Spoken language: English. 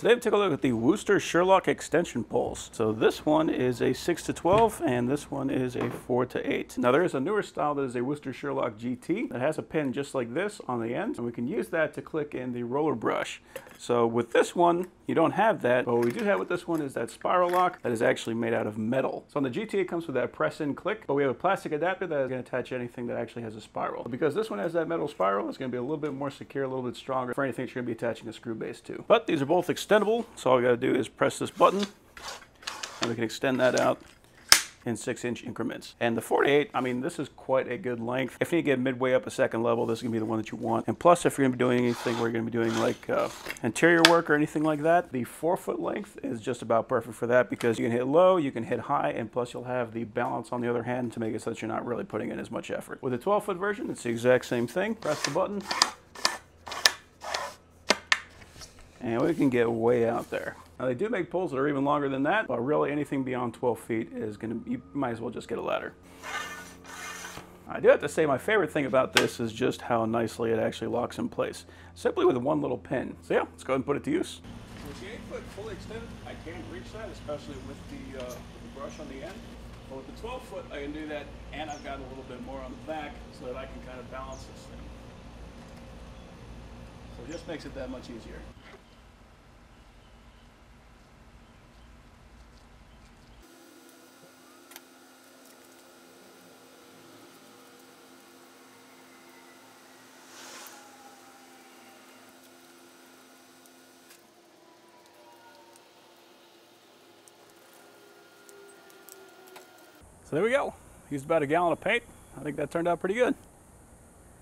Today we take a look at the Wooster Sherlock extension poles. So this one is a 6 to 12 and this one is a 4 to 8. Now there is a newer style that is a Wooster Sherlock GT that has a pin just like this on the end and we can use that to click in the roller brush. So with this one you don't have that, but what we do have with this one is that spiral lock that is actually made out of metal. So on the GT it comes with that press in click, but we have a plastic adapter that is going to attach anything that actually has a spiral. Because this one has that metal spiral, it's going to be a little bit more secure, a little bit stronger for anything that you're going to be attaching a screw base to. But these are both extendable, so all we got to do is press this button and we can extend that out in six inch increments. And the 48, I mean, this is quite a good length. If you get midway up a second level, this is gonna be the one that you want. And plus, if you're gonna be doing anything where you're gonna be doing like uh, interior work or anything like that, the four foot length is just about perfect for that because you can hit low, you can hit high, and plus you'll have the balance on the other hand to make it so that you're not really putting in as much effort. With the 12 foot version, it's the exact same thing. Press the button, and we can get way out there. Now they do make poles that are even longer than that, but really anything beyond 12 feet is gonna, you might as well just get a ladder. I do have to say my favorite thing about this is just how nicely it actually locks in place, simply with one little pin. So yeah, let's go ahead and put it to use. With the 8 foot fully extended, I can't reach that, especially with the, uh, with the brush on the end. But with the 12 foot, I can do that, and I've got a little bit more on the back so that I can kind of balance this thing. So it just makes it that much easier. So there we go. Used about a gallon of paint. I think that turned out pretty good.